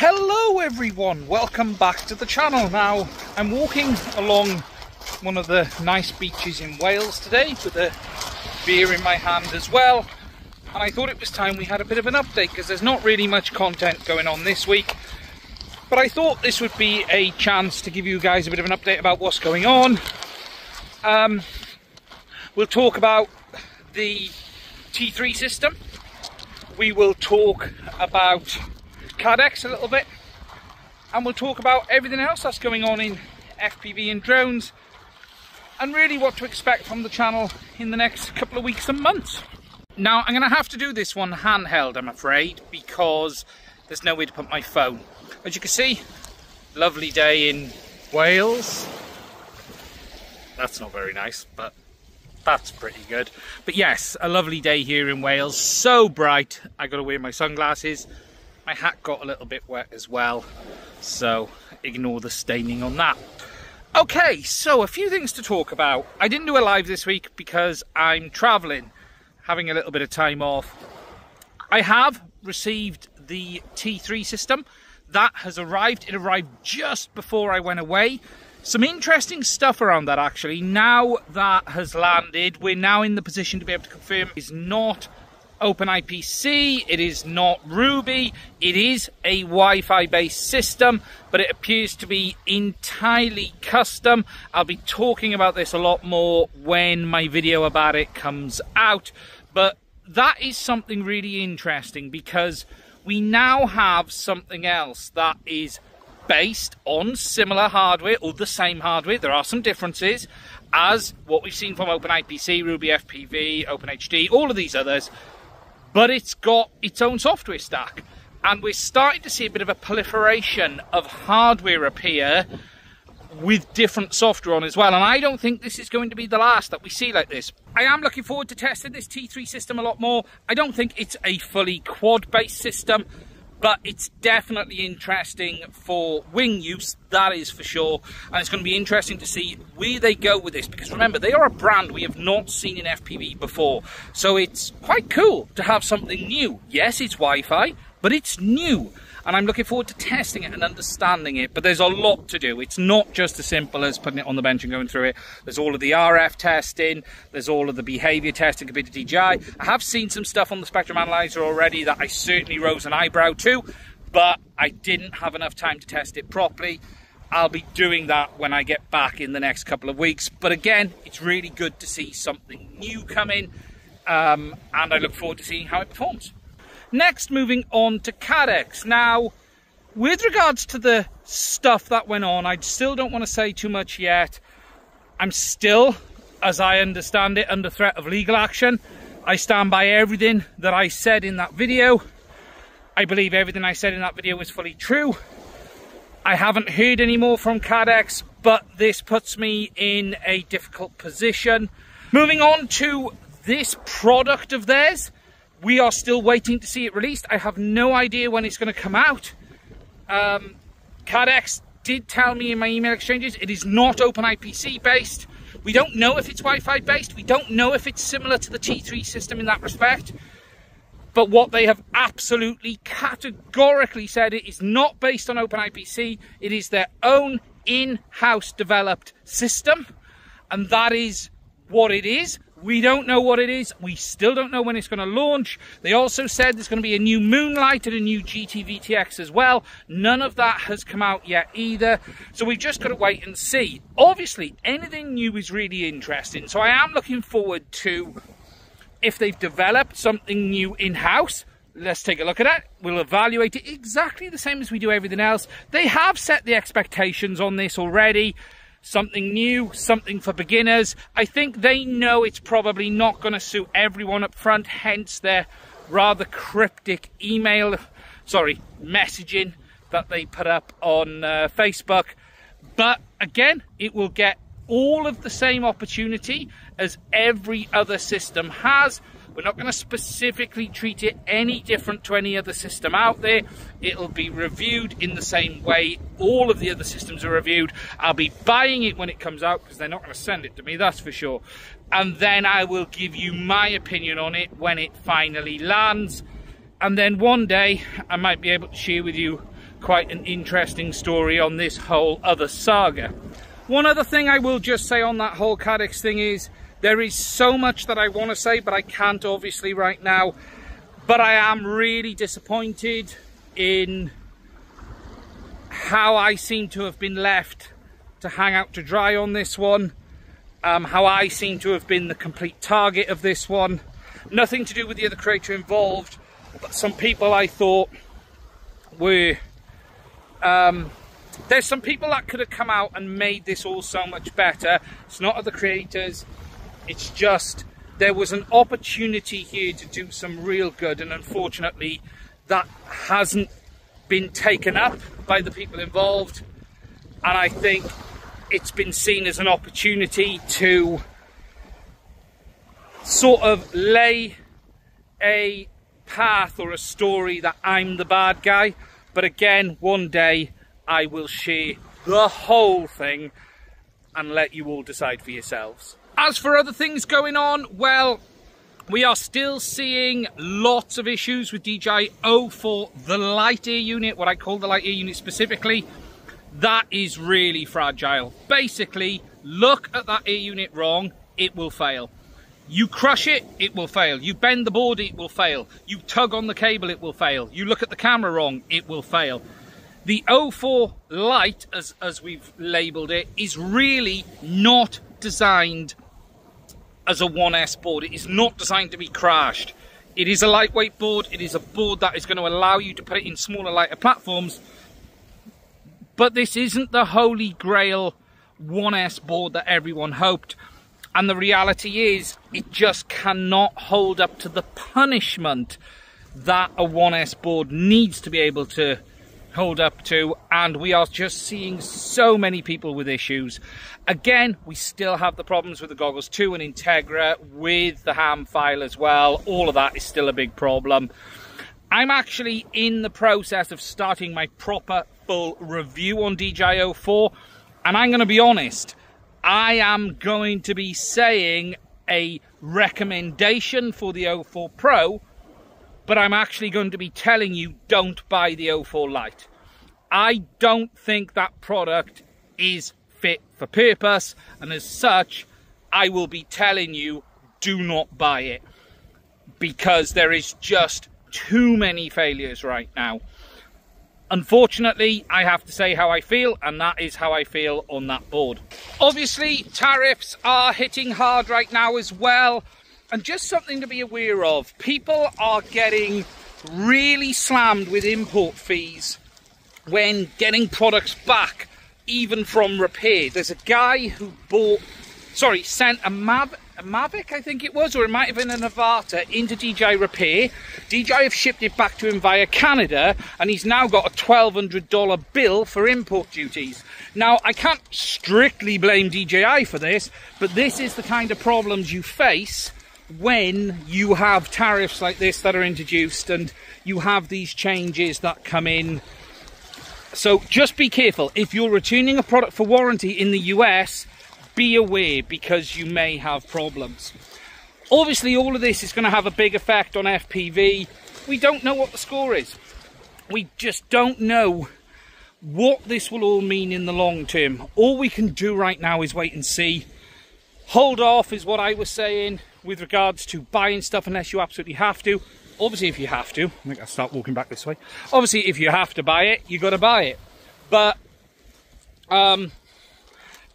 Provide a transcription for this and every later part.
Hello everyone, welcome back to the channel. Now, I'm walking along one of the nice beaches in Wales today with a beer in my hand as well. And I thought it was time we had a bit of an update because there's not really much content going on this week. But I thought this would be a chance to give you guys a bit of an update about what's going on. Um, we'll talk about the T3 system. We will talk about Caddx a little bit and we'll talk about everything else that's going on in FPV and drones and really what to expect from the channel in the next couple of weeks and months. Now I'm going to have to do this one handheld I'm afraid because there's no way to put my phone. As you can see, lovely day in Wales. That's not very nice, but that's pretty good. But yes, a lovely day here in Wales. So bright, I got to wear my sunglasses. My hat got a little bit wet as well, so ignore the staining on that. Okay, so a few things to talk about. I didn't do a live this week because I'm travelling, having a little bit of time off. I have received the T3 system. That has arrived. It arrived just before I went away. Some interesting stuff around that actually. Now that has landed, we're now in the position to be able to confirm it's not OpenIPC, it is not Ruby, it is a Wi-Fi based system, but it appears to be entirely custom. I'll be talking about this a lot more when my video about it comes out, but that is something really interesting because we now have something else that is based on similar hardware or the same hardware. There are some differences as what we've seen from OpenIPC, Ruby FPV, OpenHD, all of these others but it's got its own software stack. And we're starting to see a bit of a proliferation of hardware appear with different software on as well. And I don't think this is going to be the last that we see like this. I am looking forward to testing this T3 system a lot more. I don't think it's a fully quad-based system but it's definitely interesting for wing use, that is for sure. And it's going to be interesting to see where they go with this, because remember, they are a brand we have not seen in FPV before. So it's quite cool to have something new. Yes, it's Wi-Fi, but it's new and I'm looking forward to testing it and understanding it. But there's a lot to do. It's not just as simple as putting it on the bench and going through it. There's all of the RF testing, there's all of the behavior testing compared to DJI. I have seen some stuff on the Spectrum Analyzer already that I certainly rose an eyebrow to, but I didn't have enough time to test it properly. I'll be doing that when I get back in the next couple of weeks. But again, it's really good to see something new coming, um, and I look forward to seeing how it performs. Next, moving on to Caddx. Now, with regards to the stuff that went on, I still don't want to say too much yet. I'm still, as I understand it, under threat of legal action. I stand by everything that I said in that video. I believe everything I said in that video was fully true. I haven't heard any more from Caddx, but this puts me in a difficult position. Moving on to this product of theirs, we are still waiting to see it released. I have no idea when it's going to come out. Um, Caddx did tell me in my email exchanges it is not OpenIPC based. We don't know if it's Wi-Fi based. We don't know if it's similar to the T3 system in that respect. But what they have absolutely categorically said it is not based on OpenIPC. It is their own in-house developed system. And that is what it is. We don't know what it is. We still don't know when it's going to launch. They also said there's going to be a new Moonlight and a new GT VTX as well. None of that has come out yet either. So we've just got to wait and see. Obviously, anything new is really interesting. So I am looking forward to if they've developed something new in-house, let's take a look at it. We'll evaluate it exactly the same as we do everything else. They have set the expectations on this already something new, something for beginners. I think they know it's probably not going to suit everyone up front, hence their rather cryptic email, sorry, messaging that they put up on uh, Facebook. But again, it will get all of the same opportunity as every other system has. We're not going to specifically treat it any different to any other system out there. It'll be reviewed in the same way all of the other systems are reviewed. I'll be buying it when it comes out because they're not going to send it to me, that's for sure. And then I will give you my opinion on it when it finally lands. And then one day I might be able to share with you quite an interesting story on this whole other saga. One other thing I will just say on that whole Caddx thing is there is so much that I want to say, but I can't obviously right now. But I am really disappointed in how I seem to have been left to hang out to dry on this one. Um, how I seem to have been the complete target of this one. Nothing to do with the other creator involved, but some people I thought were um, there's some people that could have come out and made this all so much better. It's not other creators. It's just there was an opportunity here to do some real good, and unfortunately, that hasn't been taken up by the people involved. And I think it's been seen as an opportunity to sort of lay a path or a story that I'm the bad guy. But again, one day I will share the whole thing and let you all decide for yourselves. As for other things going on, well, we are still seeing lots of issues with DJI O4, the Lite air unit, what I call the Lite air unit specifically. That is really fragile. Basically, look at that air unit wrong, it will fail. You crush it, it will fail. You bend the board, it will fail. You tug on the cable, it will fail. You look at the camera wrong, it will fail. The O4 Lite, as, as we've labelled it, is really not designed as a 1S board. It is not designed to be crashed. It is a lightweight board. It is a board that is going to allow you to put it in smaller, lighter platforms. But this isn't the holy grail 1S board that everyone hoped. And the reality is, it just cannot hold up to the punishment that a 1S board needs to be able to hold up to and we are just seeing so many people with issues. Again we still have the problems with the goggles 2 and integra with the ham file as well. All of that is still a big problem. I'm actually in the process of starting my proper full review on dji 4 and i'm going to be honest i am going to be saying a recommendation for the O4 pro but I'm actually going to be telling you don't buy the O4 Lite. I don't think that product is fit for purpose, and as such, I will be telling you do not buy it because there is just too many failures right now. Unfortunately, I have to say how I feel, and that is how I feel on that board. Obviously, tariffs are hitting hard right now as well. And just something to be aware of, people are getting really slammed with import fees when getting products back, even from repair. There's a guy who bought, sorry, sent a, Mav a Mavic, I think it was, or it might have been an Avata, into DJI Repair. DJI have shipped it back to him via Canada, and he's now got a $1,200 bill for import duties. Now, I can't strictly blame DJI for this, but this is the kind of problems you face when you have tariffs like this that are introduced and you have these changes that come in. So just be careful. If you're returning a product for warranty in the US, be aware because you may have problems. Obviously, all of this is going to have a big effect on FPV. We don't know what the score is. We just don't know what this will all mean in the long term. All we can do right now is wait and see. Hold off is what I was saying with regards to buying stuff unless you absolutely have to. Obviously, if you have to, I think I'll start walking back this way. Obviously, if you have to buy it, you got to buy it. But um,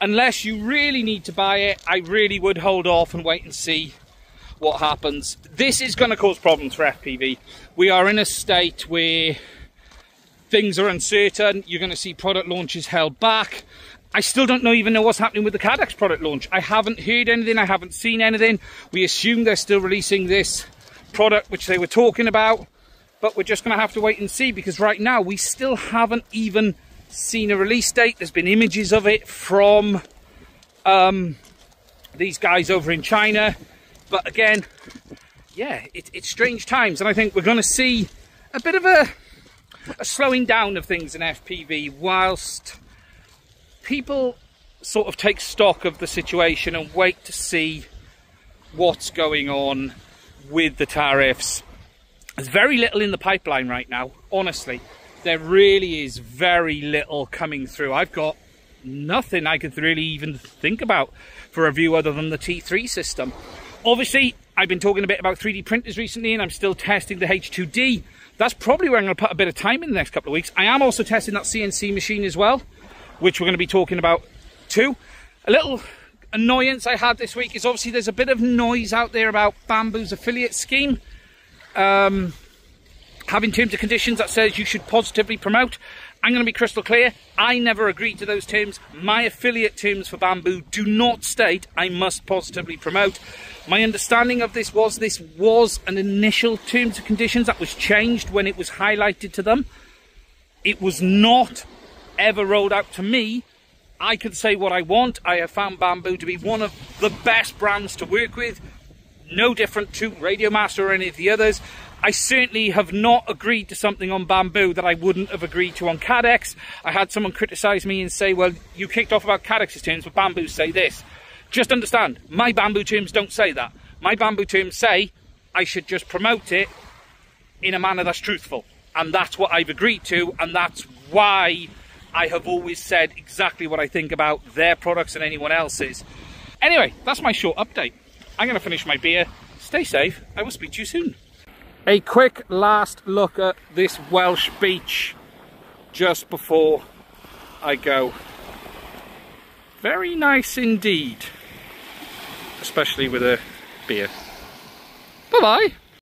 unless you really need to buy it, I really would hold off and wait and see what happens. This is going to cause problems for FPV. We are in a state where things are uncertain. You're going to see product launches held back. I still don't know even know what's happening with the Caddx product launch. I haven't heard anything, I haven't seen anything. We assume they're still releasing this product which they were talking about, but we're just going to have to wait and see because right now we still haven't even seen a release date. There's been images of it from um, these guys over in China, but again, yeah, it, it's strange times, and I think we're going to see a bit of a, a slowing down of things in FPV whilst people sort of take stock of the situation and wait to see what's going on with the tariffs. There's very little in the pipeline right now, honestly. there really is very little coming through. I've got nothing I could really even think about for a review other than the T3 system. Obviously, I've been talking a bit about 3D printers recently and I'm still testing the H2D. That's probably where I'm going to put a bit of time in the next couple of weeks. I am also testing that CNC machine as well, which we're going to be talking about too. A little annoyance I had this week is obviously there's a bit of noise out there about Bambu's affiliate scheme. Um, having terms and conditions that says you should positively promote. I'm going to be crystal clear. I never agreed to those terms. My affiliate terms for Bamboo do not state I must positively promote. My understanding of this was this was an initial terms and conditions that was changed when it was highlighted to them. It was not ever rolled out to me. I can say what I want. I have found Bambu to be one of the best brands to work with. No different to RadioMaster or any of the others. I certainly have not agreed to something on Bambu that I wouldn't have agreed to on Caddx. I had someone criticise me and say, well, you kicked off about Caddx's terms, but Bambu say this. Just understand, my Bambu terms don't say that. My Bambu terms say I should just promote it in a manner that's truthful. And that's what I've agreed to, and that's why I have always said exactly what I think about their products and anyone else's. Anyway, that's my short update. I'm going to finish my beer. Stay safe. I will speak to you soon. A quick last look at this Welsh beach just before I go. Very nice indeed, especially with a beer. Bye-bye.